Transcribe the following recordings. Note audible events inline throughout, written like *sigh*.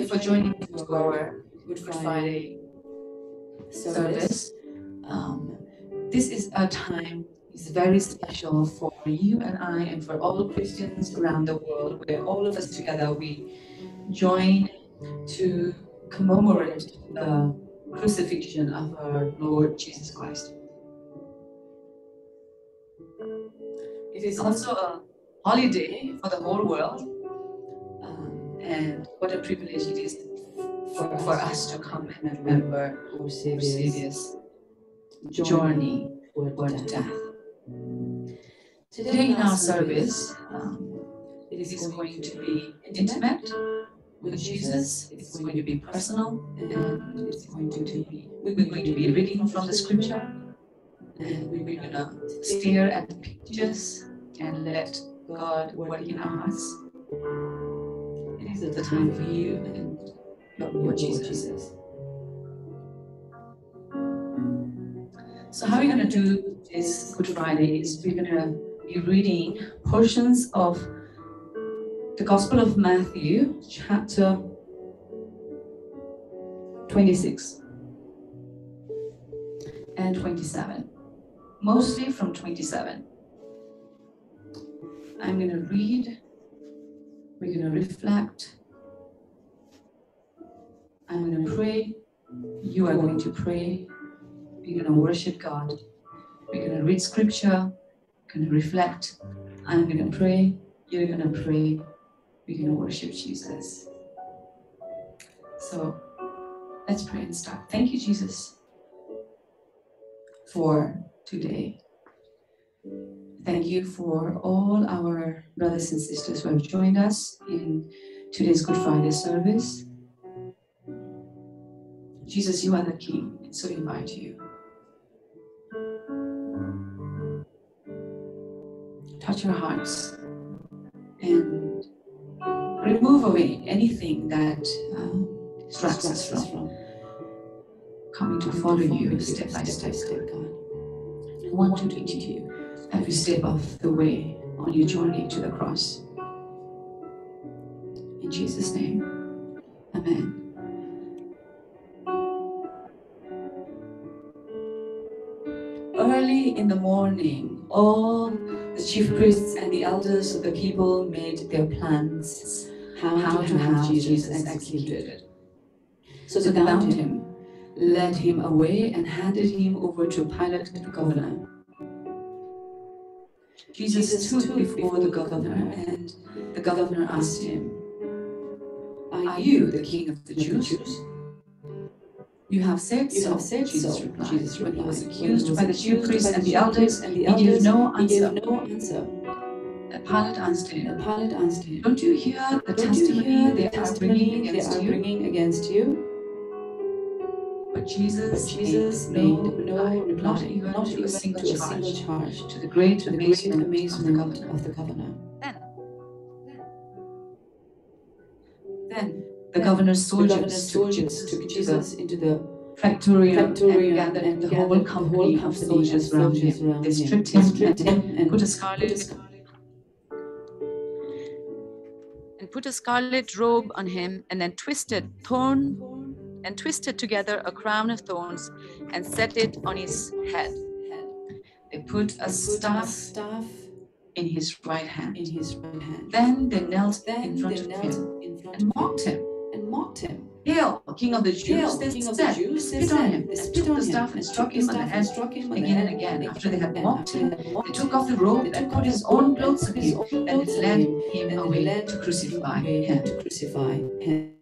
You for joining our Good Friday service. Um, this is a time is very special for you and I and for all Christians around the world where all of us together we join to commemorate the crucifixion of our Lord Jesus Christ. It is also a holiday for the whole world. And what a privilege it is for, for us to come and remember our Savior's journey toward death. Today in our service, um, it is going to be intimate with Jesus. It's going to be personal, and it's going to be we're going to be reading from the scripture, and we're going to stare at the pictures and let God work in our hearts. It is the time for you and your Lord Jesus. So how we're we going to do this Good Friday is we're going to be reading portions of the Gospel of Matthew, chapter 26 and 27, mostly from 27. I'm going to read, we're going to reflect, I'm going to pray, you are going to pray, we're going to worship God, we're going to read scripture, We're going to reflect, I'm going to pray, you're going to pray, we're going to worship Jesus. So let's pray and start. Thank you, Jesus, for today. Thank you for all our brothers and sisters who have joined us in today's Good Friday service. Jesus, you are the King, and so we invite you. Touch our hearts and remove away anything that uh, distracts us from coming to follow you step by step, God. I want to meet you every step of the way on your journey to the cross. In Jesus' name, Amen. Early in the morning, all the chief priests and the elders of the people made their plans how, how to have Jesus executed. So they bound him, led him away, and handed him over to Pilate the governor. Jesus stood before the governor, and the governor asked him, Are you the king of the Jews? You have said so, said Jesus so, replied. Jesus replied. When he was accused by the chief priests and the elders, and the elders, he gave no answer. Gave no answer. Pilate answered him. Pilate answered him. Don't you hear the Don't testimony hear they, are they are bringing against you? But Jesus, but Jesus made no reply, not even, not to, a single, to a single charge, to the great, to the amazement, amazement of, the of the governor. Then, then the governor's soldiers, the governor's soldiers took Jesus into the Praetorium, and gathered and the whole company, of soldiers around him. They stripped him, stripped him and put a scarlet and put a scarlet robe on him, and then twisted thorn and twisted together a crown of thorns and set it on his head. They put a staff, staff in his right hand. In his right hand. Then they knelt then in front of him and mocked him. And mocked him. Hail, King of the Jews! Hail, they King said, of the Jews! Spit on him. They spit on the staff and struck him on the head, struck him again and again. After they had mocked him, they took off the robe and put his own clothes on him, and led him away to crucify him. To crucify him.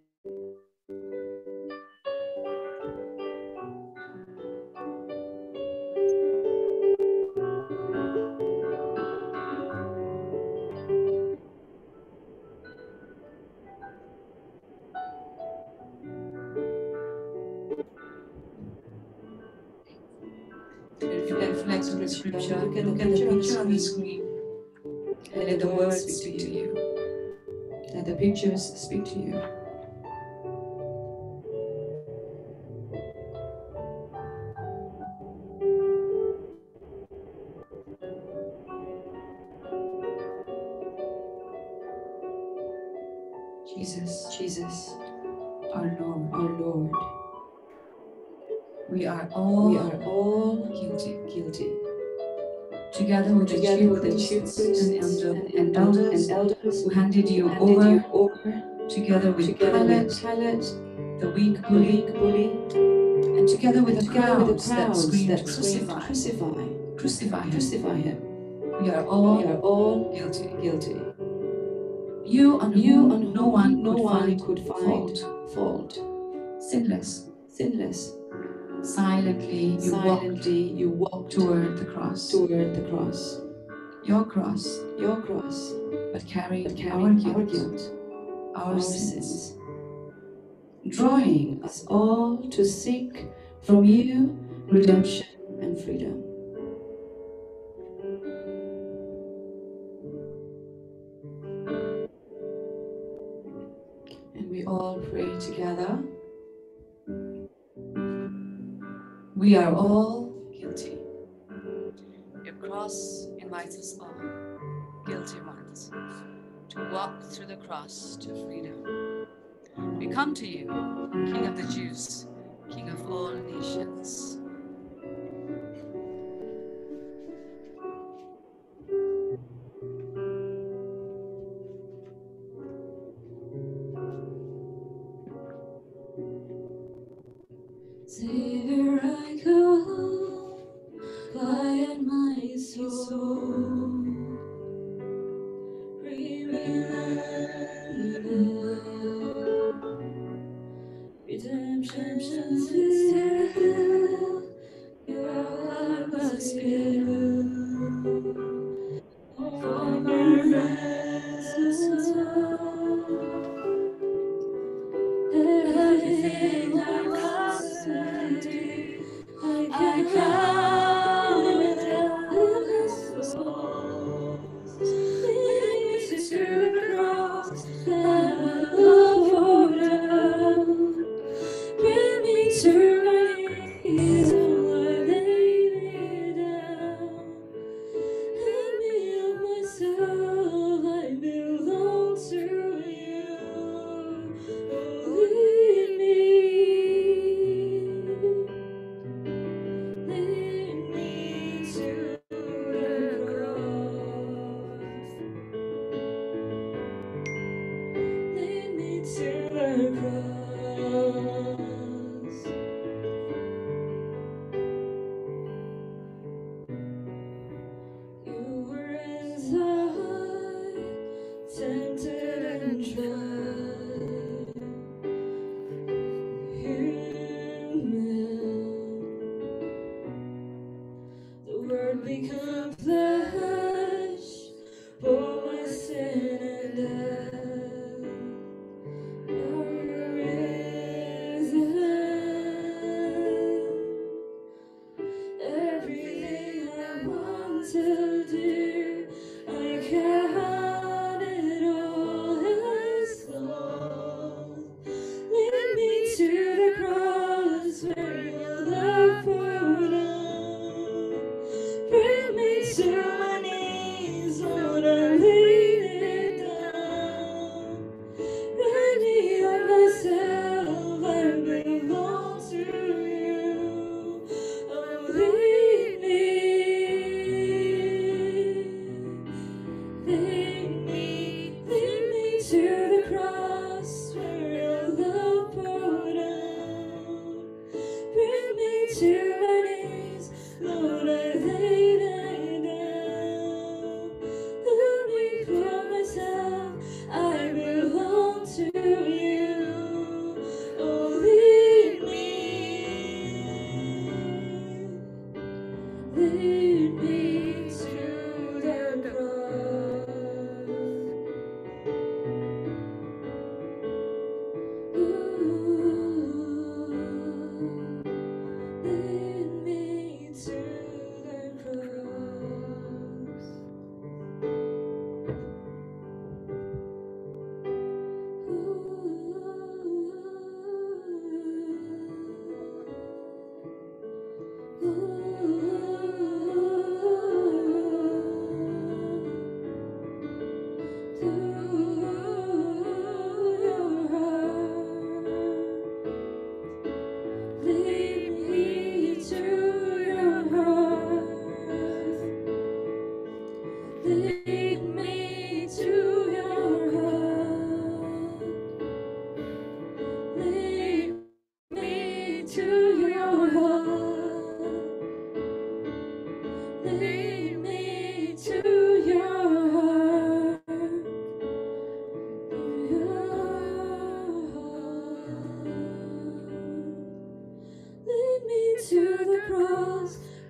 At, look at the picture on the screen and let the words speak to you. Let the pictures speak to you. Together with the Together chief with the chief priests priests and, and, elder- and, and elders and elders who handed you over, together with together Pilate, the weak the bully, weak bully, and together with and the crowds that screamed, crucify, crucify, crucify him. crucify him. We are all We are all guilty. guilty. You on You on no one no could one find could find fault. fault. Sinless, Sinless, silently you walk silently you walked toward the cross. toward the cross. Your cross, Your cross, but carry but our carrying guilt, our guilt, our, our sins, sins, drawing us all to seek from you redemption and freedom. And we all pray together. We are all guilty. Your cross invites us all, guilty ones, to walk through the cross to freedom. We come to you, King of the Jews, King of all nations.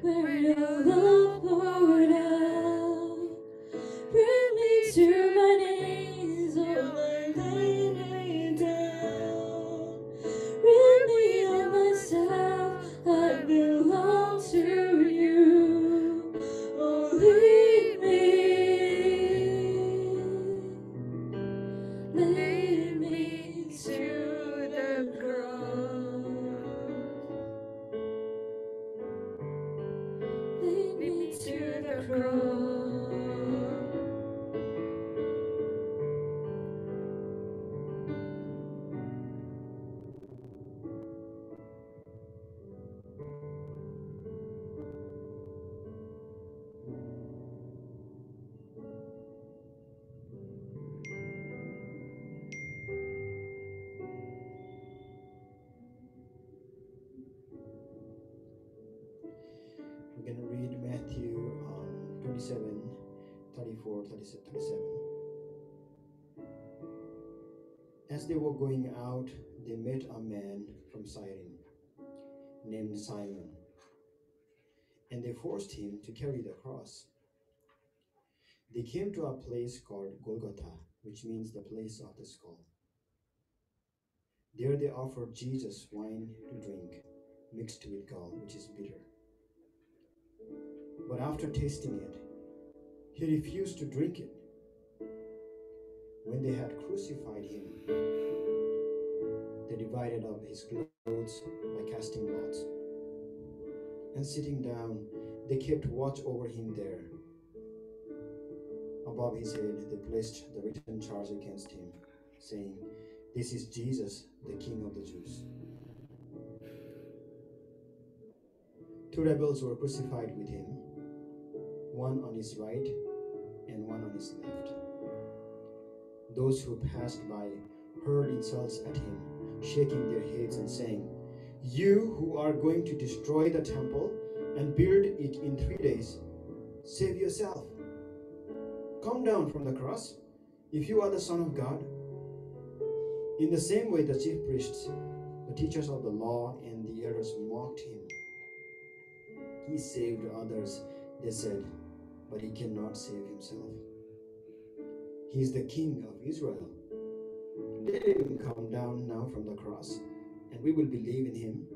Where your love poured out. Were going out, they met a man from Cyrene named Simon, and they forced him to carry the cross. They came to a place called Golgotha, which means the place of the skull. There they offered Jesus wine to drink, mixed with gall, which is bitter. But after tasting it, he refused to drink it. When they had crucified him, they divided up his clothes by casting lots. And sitting down, they kept watch over him there. Above his head, they placed the written charge against him, saying, This is Jesus, the King of the Jews. Two rebels were crucified with him, one on his right and one on his left. Those who passed by heard insults at him, shaking their heads and saying, You who are going to destroy the temple and build it in three days, save yourself. Come down from the cross if you are the Son of God. In the same way, the chief priests, the teachers of the law, and the elders mocked him. He saved others, they said, but he cannot save himself. He is the King of Israel. Let him come down now from the cross, and we will believe in him.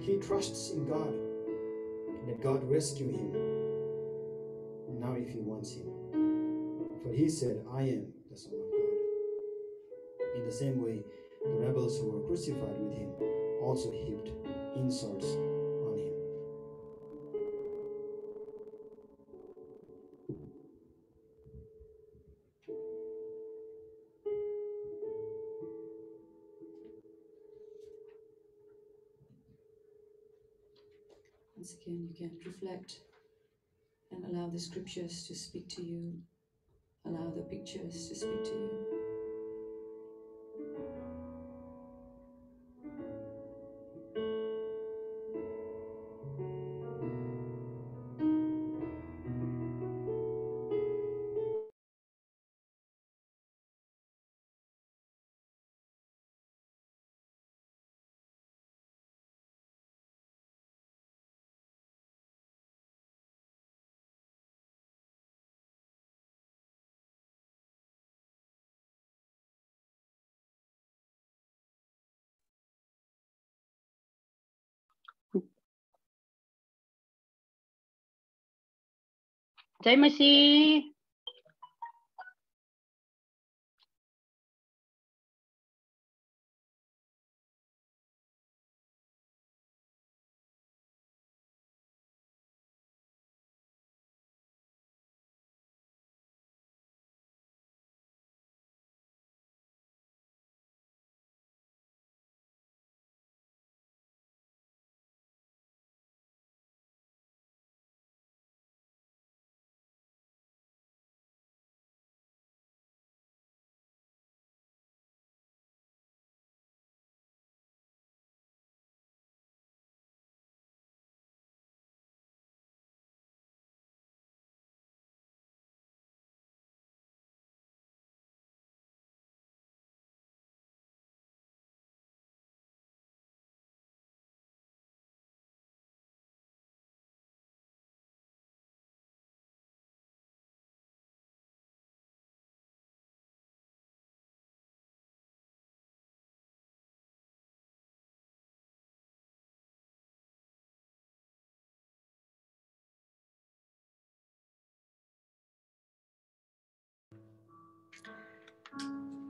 He trusts in God. Let God rescue him now if he wants him. For he said, I am the Son of God. In the same way, the rebels who were crucified with him also heaped insults the scriptures to speak to you, allow the pictures to speak to you. ゃいまし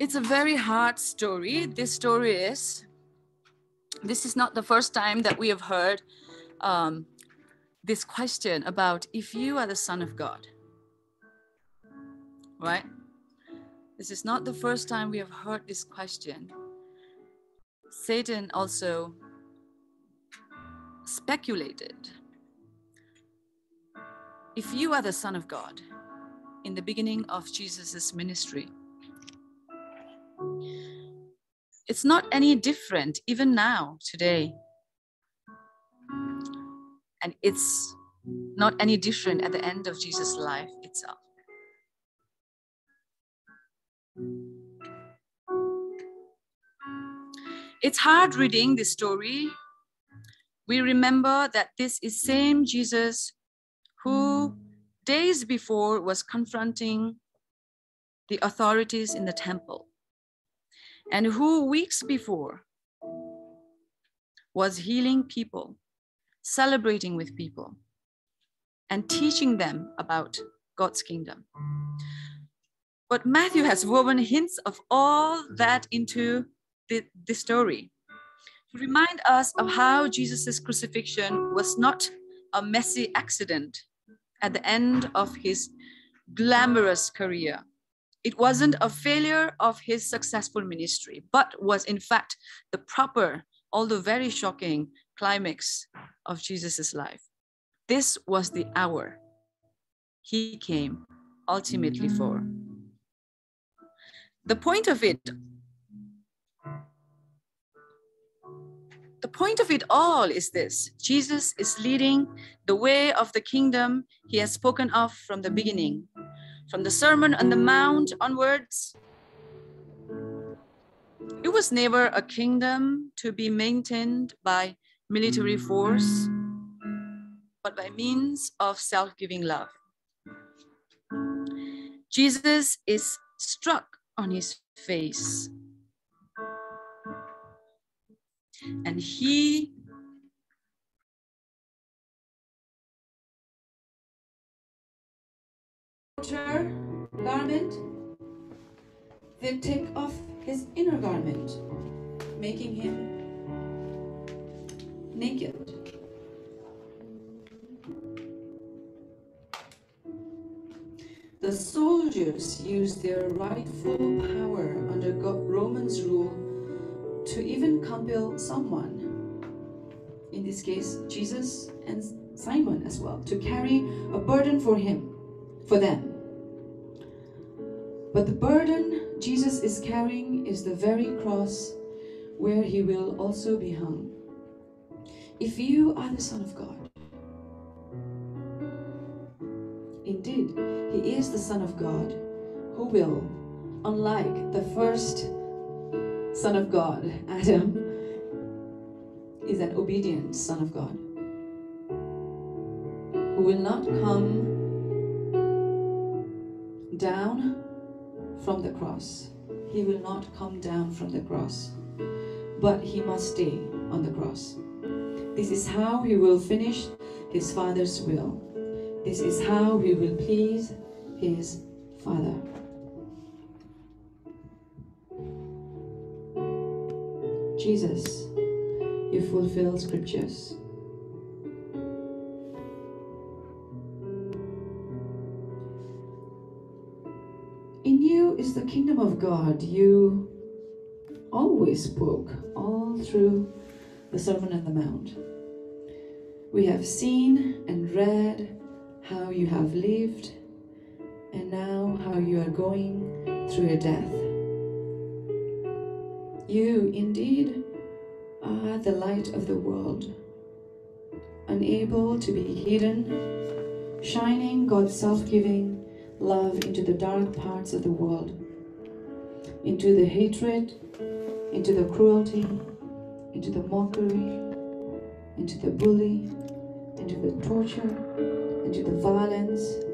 It's a very hard story. This story is, this is not the first time that we have heard um, this question about if you are the Son of God. Right? This is not the first time we have heard this question. Satan also speculated if you are the Son of God in the beginning of Jesus' ministry, it's not any different even now, today. And it's not any different at the end of Jesus' life itself. It's hard reading this story. We remember that this is same Jesus who days before was confronting the authorities in the temple and who weeks before was healing people, celebrating with people, and teaching them about God's kingdom. But Matthew has woven hints of all that into the, the story to remind us of how Jesus' crucifixion was not a messy accident at the end of his glamorous career. It wasn't a failure of his successful ministry, but was in fact the proper, although very shocking, climax of Jesus' life. This was the hour he came ultimately for. The point of it the point of it all is this Jesus is leading the way of the kingdom he has spoken of from the beginning. From the Sermon on the Mount onwards, it was never a kingdom to be maintained by military force, but by means of self giving love. Jesus is struck on his face and he outer garment, then take off his inner garment, making him naked. The soldiers used their rightful power under Romans rule to even compel someone, in this case Jesus and Simon as well, to carry a burden for him, for them. But the burden Jesus is carrying is the very cross where he will also be hung. If you are the Son of God, indeed, he is the Son of God who will, unlike the first Son of God, Adam, is an obedient Son of God who will not come down from the cross. He will not come down from the cross, but he must stay on the cross. This is how he will finish his Father's will. This is how he will please his Father. Jesus, you fulfill scriptures. Is the kingdom of God. You always spoke all through the Sermon on the Mount. We have seen and read how you have lived and now how you are going through your death. You indeed are the light of the world, unable to be hidden, shining God's self giving love into the dark parts of the world, into the hatred, into the cruelty, into the mockery, into the bully, into the torture, into the violence.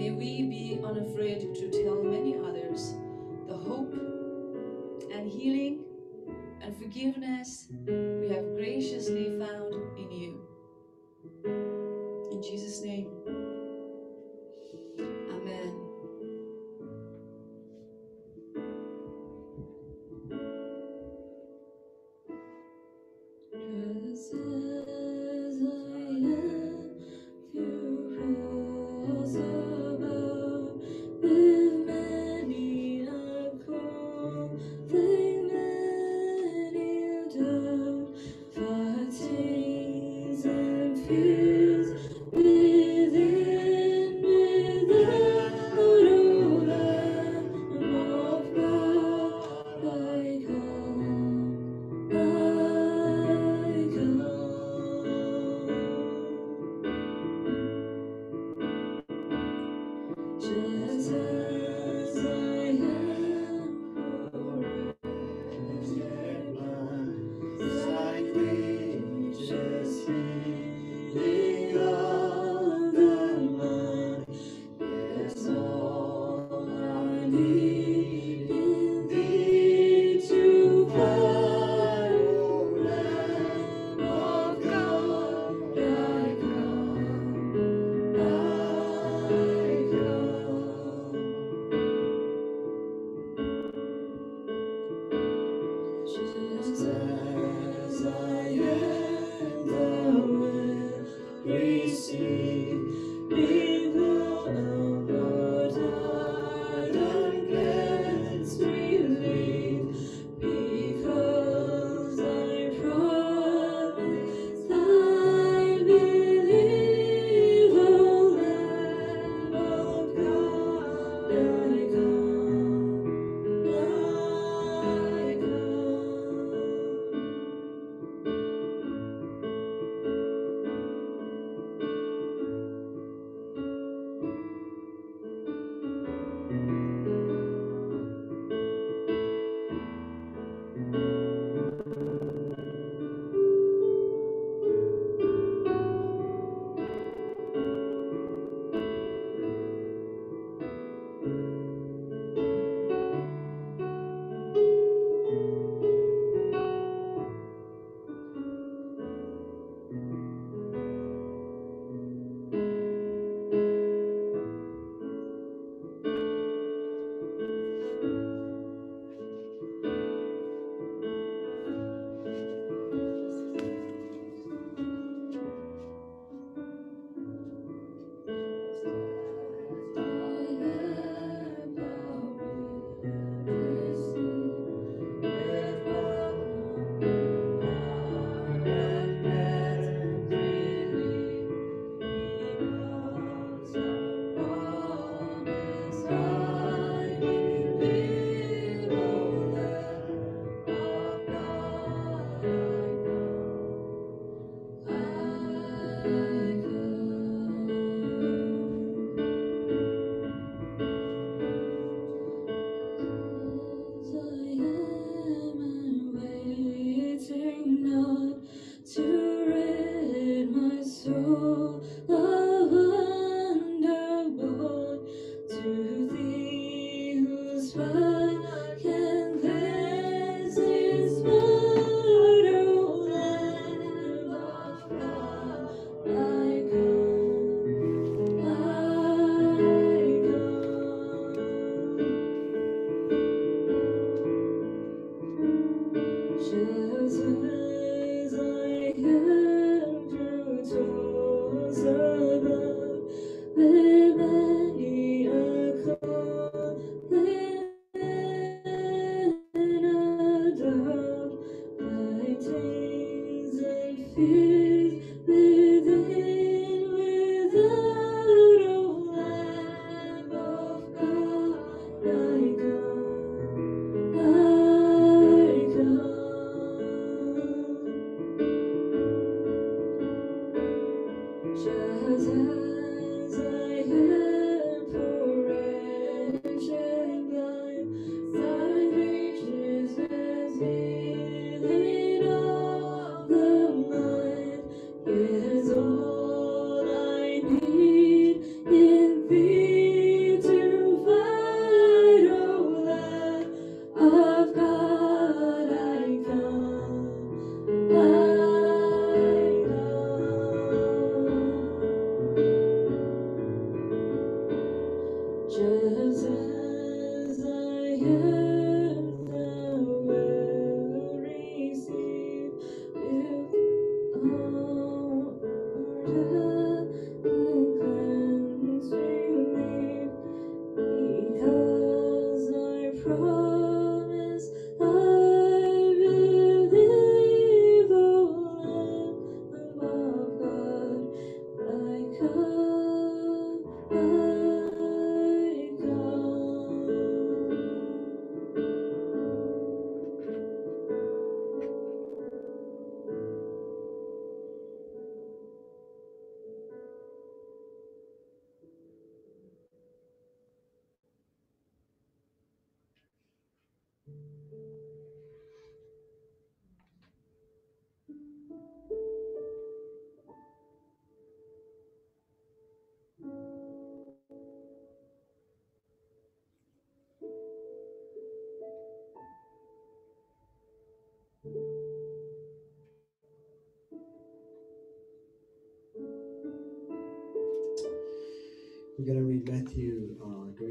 May we be unafraid to tell many others the hope and healing and forgiveness we have graciously found in you.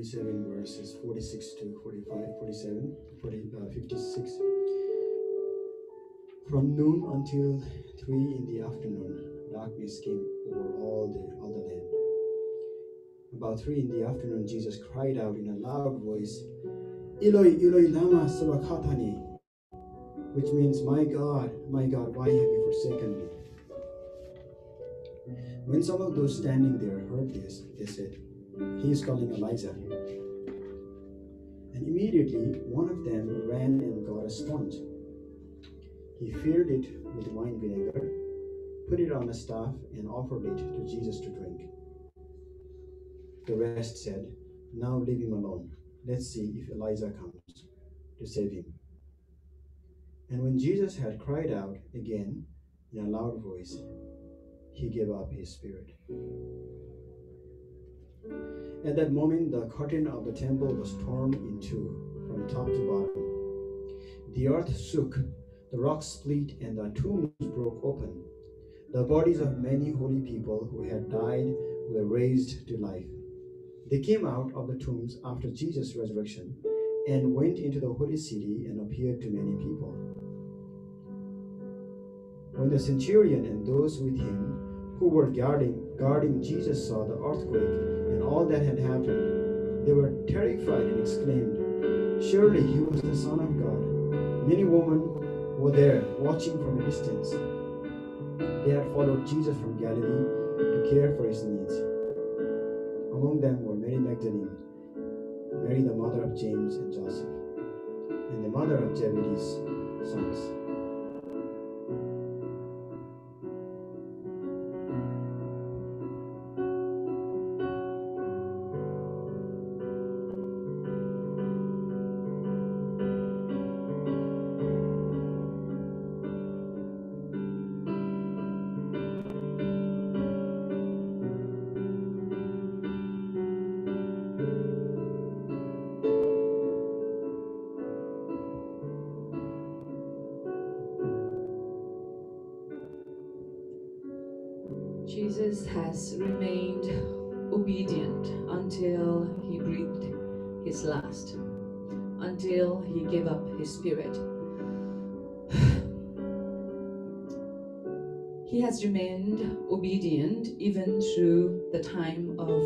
37 verses 46 to 45, 47, 40, uh, 56. From noon until 3 in the afternoon, darkness came over all the, all the land. About 3 in the afternoon, Jesus cried out in a loud voice, Eloi, Eloi, lama sabachthani, which means, My God, my God, why have you forsaken me? When some of those standing there heard this, they said, he is calling Elijah. And immediately one of them ran and got a sponge. He filled it with wine vinegar, put it on a staff, and offered it to Jesus to drink. The rest said, Now leave him alone. Let's see if Elijah comes to save him. And when Jesus had cried out again in a loud voice, he gave up his spirit. At that moment, the curtain of the temple was torn in two from top to bottom. The earth shook, the rocks split, and the tombs broke open. The bodies of many holy people who had died were raised to life. They came out of the tombs after Jesus' resurrection and went into the holy city and appeared to many people. When the centurion and those with him who were guarding guarding Jesus saw the earthquake and all that had happened, they were terrified and exclaimed, Surely he was the Son of God. Many women were there watching from a distance. They had followed Jesus from Galilee to care for his needs. Among them were Mary Magdalene, Mary the mother of James and Joseph, and the mother of Zebedee's sons. His spirit. He has remained obedient even through the time of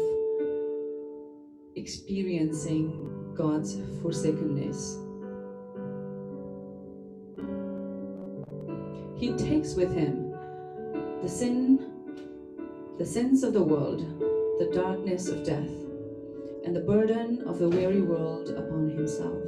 experiencing God's forsakenness. He takes with him the sin the sins of the world, the darkness of death, and the burden of the weary world upon himself.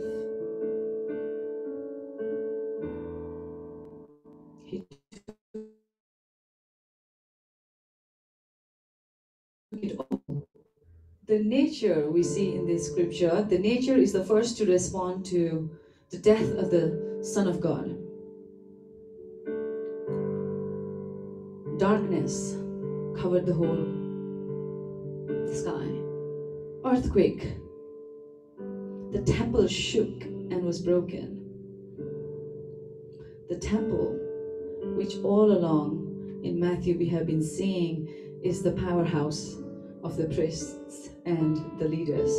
The nature we see in this scripture, the nature is the first to respond to the death of the Son of God. Darkness covered the whole sky. Earthquake. The temple shook and was broken. The temple, which all along in Matthew we have been seeing is the powerhouse of the priests and the leaders,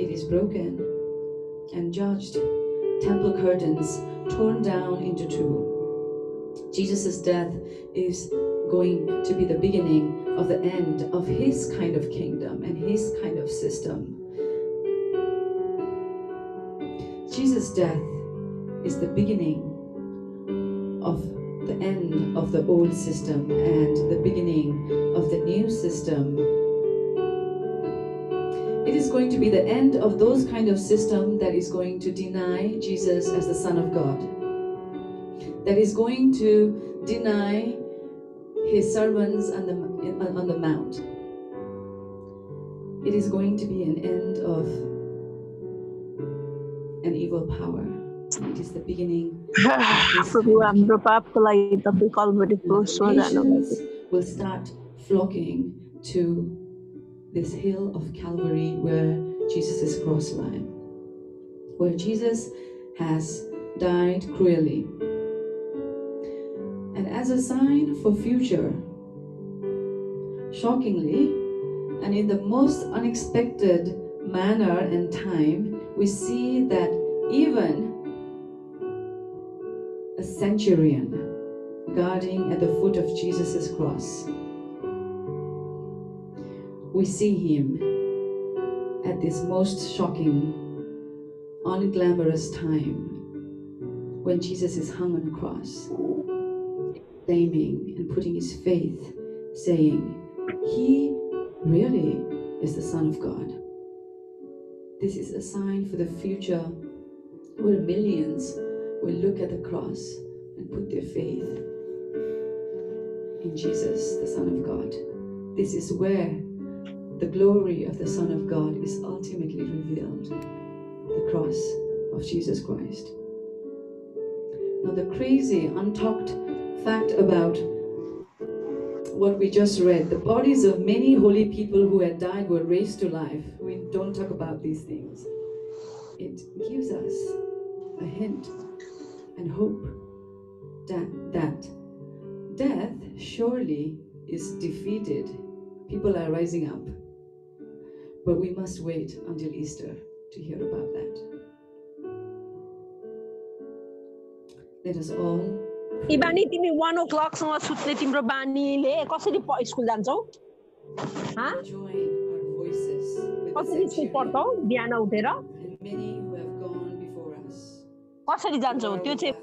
it is broken and judged. Temple curtains torn down into two. Jesus' death is going to be the beginning of the end of his kind of kingdom and his kind of system. Jesus' death is the beginning of the end of the old system and the beginning of the new system It is going to be the end of those kind of system that is going to deny Jesus as the Son of God. That is going to deny his sermons on the, on the mount. It is going to be an end of an evil power. It is the beginning of this प्रभु हाम्रो पापको लागि तपाईँ कलवरी क्रुसमा जानुभएको nations will start flocking to this hill of Calvary where Jesus' cross lie, where Jesus has died cruelly. And as a sign for future, shockingly, and in the most unexpected manner and time, we see that even a centurion guarding at the foot of Jesus' cross. We see him at this most shocking, unglamorous time when Jesus is hung on a cross, claiming and putting his faith, saying, He really is the Son of God. This is a sign for the future where millions will look at the cross and put their faith in Jesus, the Son of God. This is where the glory of the Son of God is ultimately revealed the cross of Jesus Christ. Now, the crazy, untalked fact about what we just read the bodies of many holy people who had died were raised to life. We don't talk about these things. It gives us a hint and hope that, that death surely is defeated. People are rising up. But we must wait until Easter to hear about that. Let बानी तिमी वान ओ क्लकसँग सुत्ने तिम्रो बानीले कसरी school जान्छौ कसरी पढ्छौ बिहान उठेर जान्छौ त्यो चाहिँ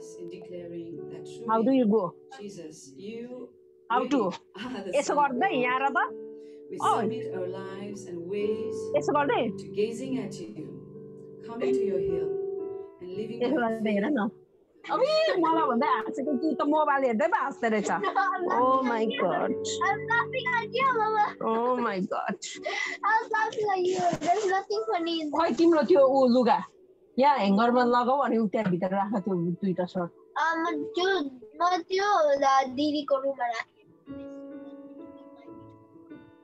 how do you go how to यसो गर्दै यहाँ र त We Oh. submit our lives and ways यसो गर्दै to gazing at you, coming to your hill, and living यसो गर्दै हेर. न अबे मलाई भन्दै हाँसेको कि त मोबाइल हेर्दै पो हाँस्दो रहेछ ओ माई गड I'm laughing at you, Mama. ओ माई गड I was laughing at you. There's nothing funny in खै तिम्रो त्यो ऊ लुगा यहाँ हेङ्गरमा लगाऊ अनि उ त्यहाँभित्र राख त्यो दुइटा सर्ट Um, त्यो दिदीको रुममा राखेँ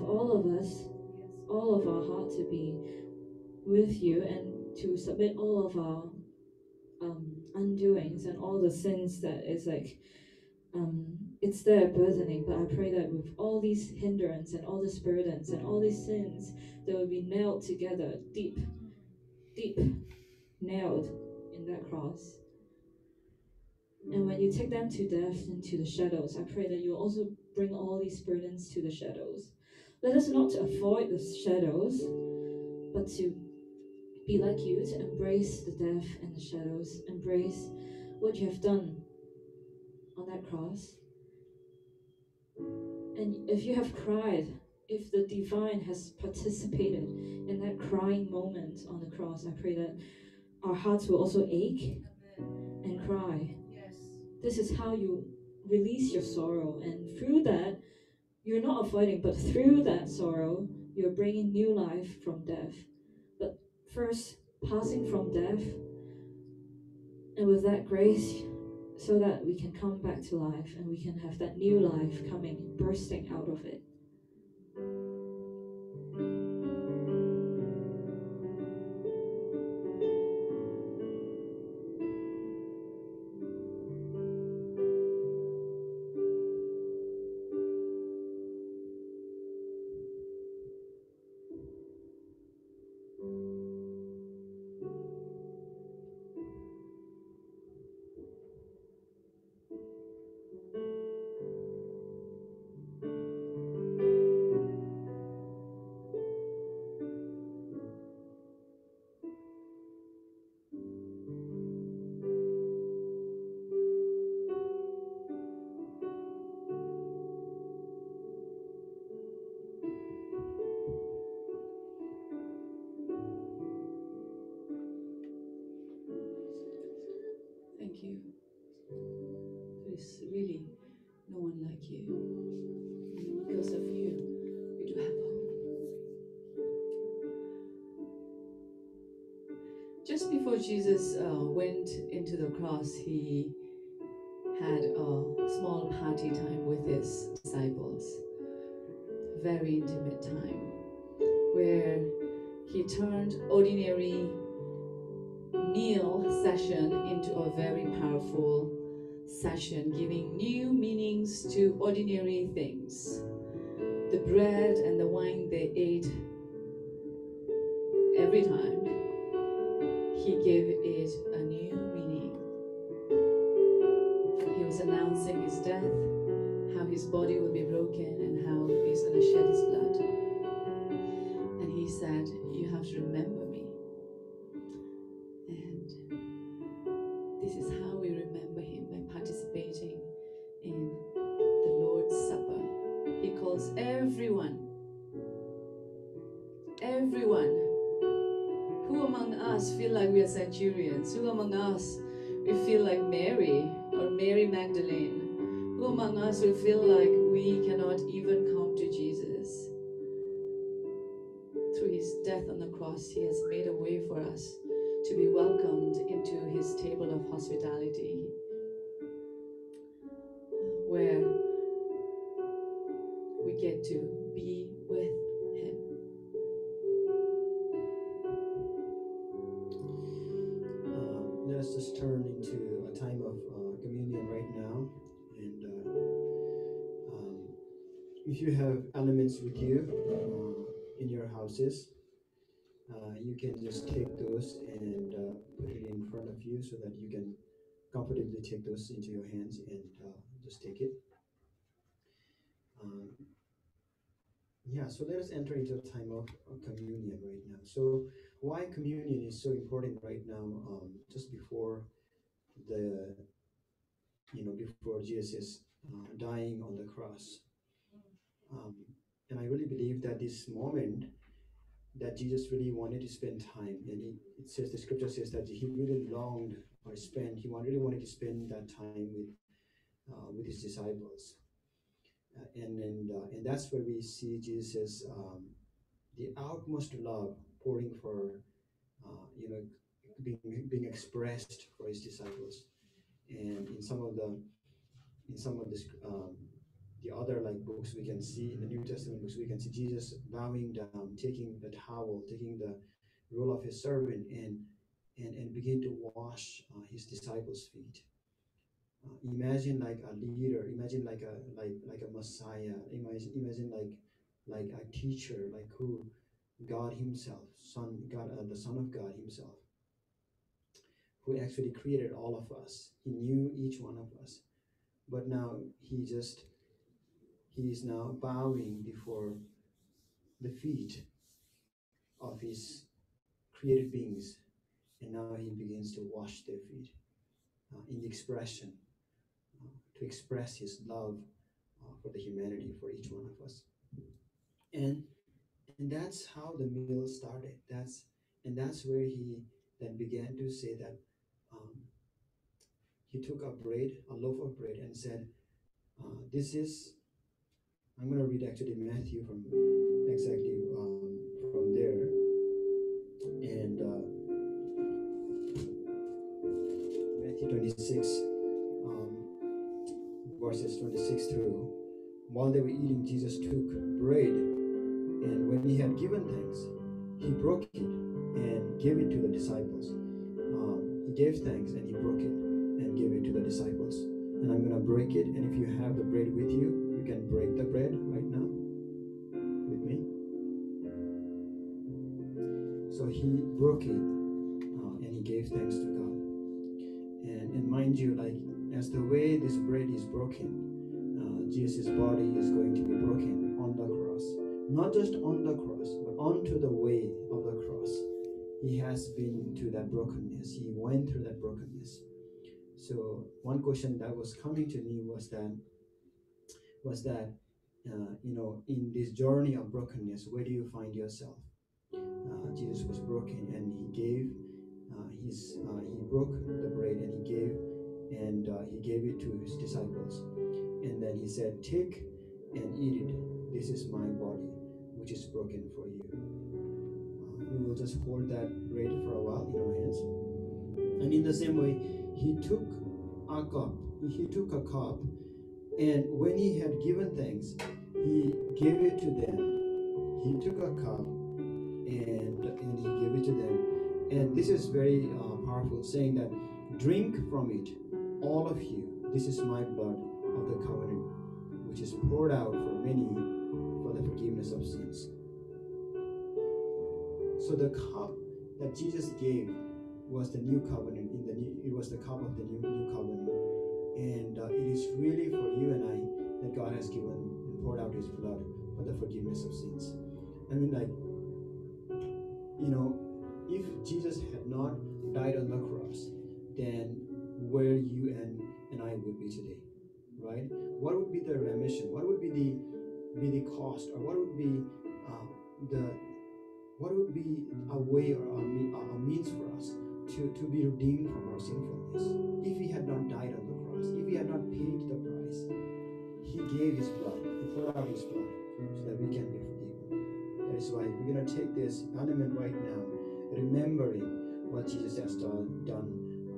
all of us, all of our heart to be with you and to submit all of our um, undoings and all the sins that is like um, it's there burdening, but I pray that with all these hindrance and all these burdens and all these sins, they will be nailed together, deep, deep, nailed in that cross. And when you take them to death into the shadows, I pray that you also bring all these burdens to the shadows. Let us not avoid the shadows, but to be like you, to embrace the death and the shadows, embrace what you have done on that cross. And if you have cried, if the divine has participated in that crying moment on the cross, I pray that our hearts will also ache and cry. Yes. This is how you release your sorrow, and through that, you're not avoiding, but through that sorrow, you're bringing new life from death. But first, passing from death, and with that grace, so that we can come back to life and we can have that new life coming, bursting out of it. He had a small party time with his disciples. Very intimate time where he turned ordinary meal session into a very powerful session, giving new meanings to ordinary things. The bread and the wine they ate every time, he gave Remember me. And this is how we remember him by participating in the Lord's Supper. He calls everyone, everyone. Who among us feel like we are centurions? Who among us we feel like Mary or Mary Magdalene? Who among us will feel like we cannot even come to Jesus? Death on the cross, he has made a way for us to be welcomed into his table of hospitality, where we get to be with him. Uh, let us just turn into a time of uh, communion right now. And uh, um, if you have elements with you uh, in your houses, can just take those and uh, put it in front of you so that you can comfortably take those into your hands and uh, just take it. Um, yeah, so let us enter into a time of communion right now. So, why communion is so important right now um, just before the you know before jesus uh, dying on the cross um, and i really believe that this moment that jesus really wanted to spend time and it, says the scripture says that he really longed or spent he really wanted to spend that time with uh, with his disciples. Uh, and and, uh, and that's where we see Jesus, um, the utmost love pouring for, uh, you know, being, being expressed for his disciples. And in some of the, in some of this, um, the other like books we can see in the New Testament books, we can see Jesus bowing down, taking the towel, taking the role of his servant, and and, and begin to wash uh, his disciples' feet. Uh, imagine like a leader, imagine like a like like a Messiah, imagine imagine like like a teacher, like who God Himself, Son God, uh, the Son of God Himself, who actually created all of us. He knew each one of us, but now He just He is now bowing before the feet of His created beings, and now He begins to wash their feet uh, in the expression uh, to express his love uh, for the humanity for each one of us. And and that's how the meal started. That's and that's where he then began to say that um, he took a bread a loaf of bread and said uh, this is i'm going to read actually matthew from exactly um, from there and uh, matthew 26 um, verses 26 through. While they were eating, Jesus took bread, and when he had given thanks, he broke it and gave it to the disciples. Um, he gave thanks and he broke it and gave it to the disciples. And I'm going to break it, and if you have the bread with you, you can break the bread right now with me. So he broke it uh, and he gave thanks to God. And, and mind you, like as the way this bread is broken, uh, Jesus' body is going to be broken on the cross. Not just on the cross, but onto the way of the cross. He has been to that brokenness. He went through that brokenness. So one question that was coming to me was that was that uh, you know in this journey of brokenness, where do you find yourself? Uh, Jesus was broken, and he gave uh, his uh, he broke the bread and he gave and uh, he gave it to his disciples. And then he said take and eat it. This is my body which is broken for you. We will just hold that bread for a while in our hands. And in the same way he took a cup he took a cup and when he had given thanks he gave it to them. He took a cup and and he gave it to them. And this is very uh, powerful saying that drink from it all of you. This is my blood of the covenant which is poured out for many for the forgiveness of sins. So the cup that jesus gave was the new covenant in the new it was the cup of the new new covenant and uh, it is really for you and i that god has given and poured out his blood for the forgiveness of sins i mean like you know if jesus had not died on the cross then where you and, and I would be today, right? What would be the remission? What would be the be the cost, or what would be uh, the what would be a way or a, a means for us to, to be redeemed from our sinfulness? If he had not died on the cross, if he had not paid the price, he gave his blood, he poured out his blood so that we can be forgiven. That is why we're gonna take this element right now, remembering what Jesus has done, done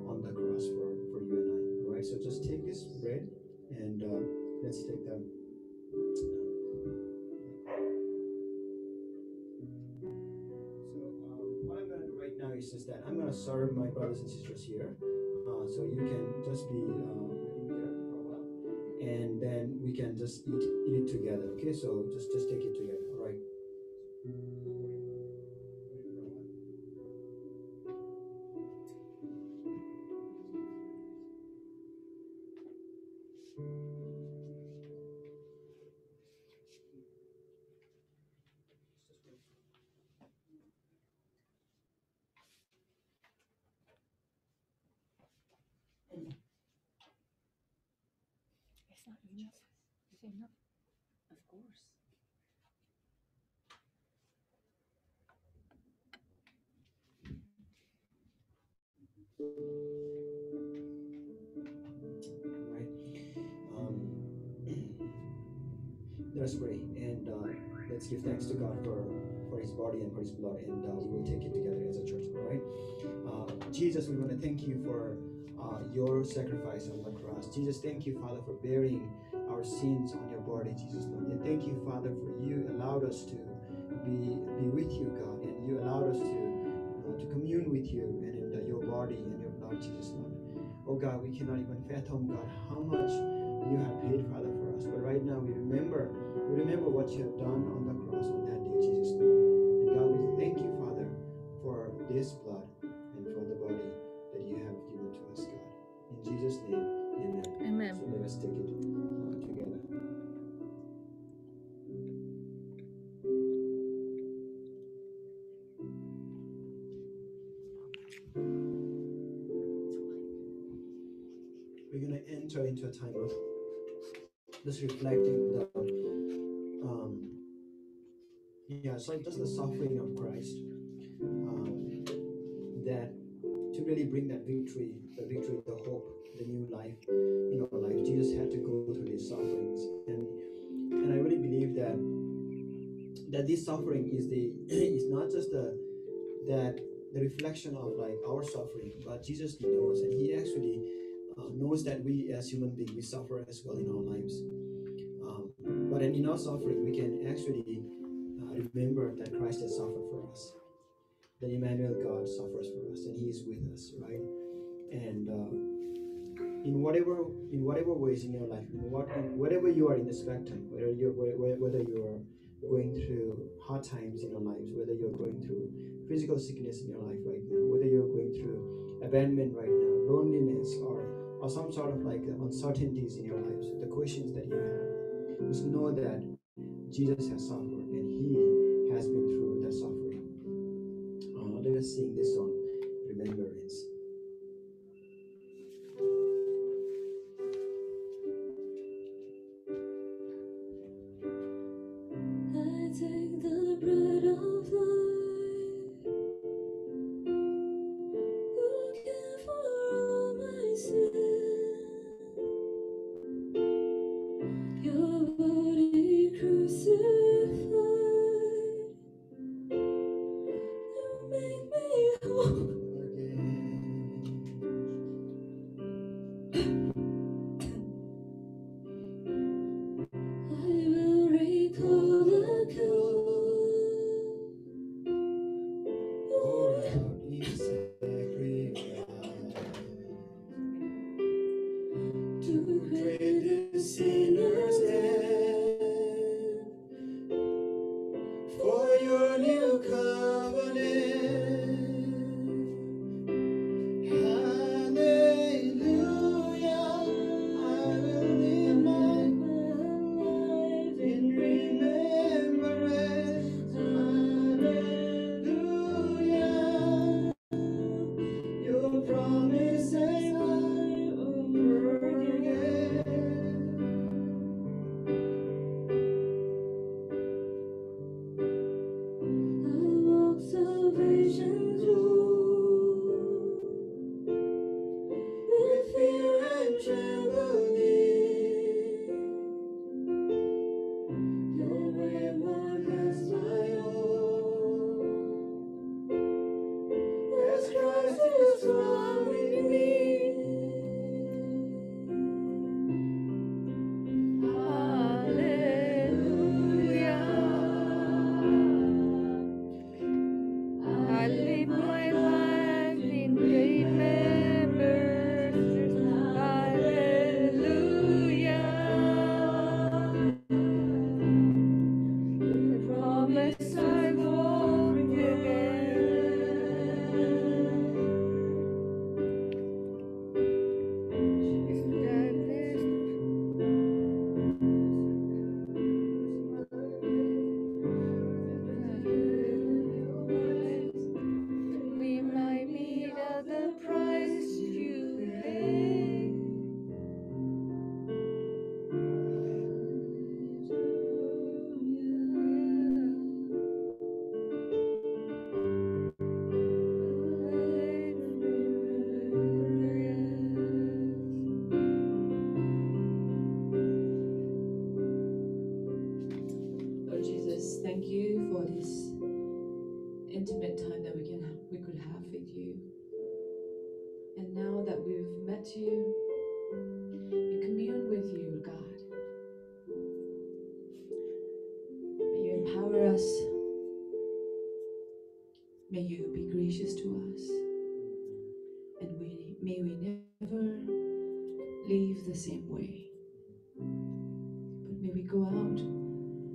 on the cross for, for you and I. All right, so just take this bread and uh, let's take them. So what I'm going to do right now is just that I'm going to serve my brothers and sisters here. Uh, so you can just be um, and then we can just eat eat it together. Okay, so just just take it together. Let's give thanks to God for, for His body and for His blood, and uh, we will take it together as a church. All right. Uh, Jesus, we want to thank you for uh, your sacrifice on the cross. Jesus, thank you, Father, for bearing our sins on your body, Jesus. Lord. And thank you, Father, for you allowed us to be be with you, God, and you allowed us to uh, to commune with you and in the, your body and your blood, Jesus, Lord. Oh God, we cannot even fathom, God, how much you have paid, Father, us. But right now, we remember, we remember what you have done on the cross on that day, Jesus, And God, we thank you, Father, for this blood so just the suffering of Christ, um, that to really bring that victory, the victory, the hope, the new life in our life. Jesus had to go through these sufferings, and and I really believe that that this suffering is the *clears throat* is not just the that the reflection of like our suffering, but Jesus knows, and He actually uh, knows that we as human beings we suffer as well in our lives. Um, but in, our suffering, we can actually remember that Christ has suffered for us. That Emmanuel God suffers for us, and He is with us, right? And uh, in whatever in whatever ways in your life, in what in whatever you are in the spectrum, whether you're whe- whe- whether you are going through hard times in your lives, whether you're going through physical sickness in your life right now, whether you're going through abandonment right now, loneliness, or or some sort of like uncertainties in your lives, the questions that you have, just know that Jesus has suffered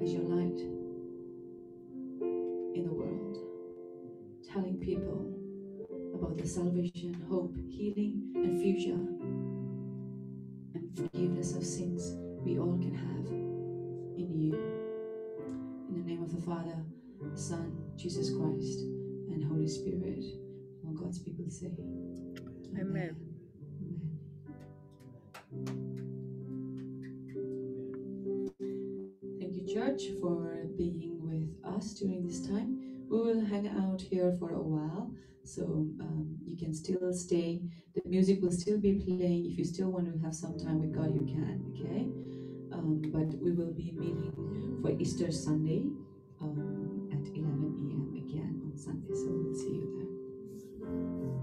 as your light in the world, telling people about the salvation, hope, healing, and future, and forgiveness of sins we all can have in you. In the name of the Father, the Son, Jesus Christ, and Holy Spirit, all God's people say, Amen. Thank for a while, so um, you can still stay. The music will still be playing. If you still want to have some time with God, you can, okay? Um, but we will be meeting for Easter Sunday um, at 11 a.m. again on Sunday, so we'll see you there.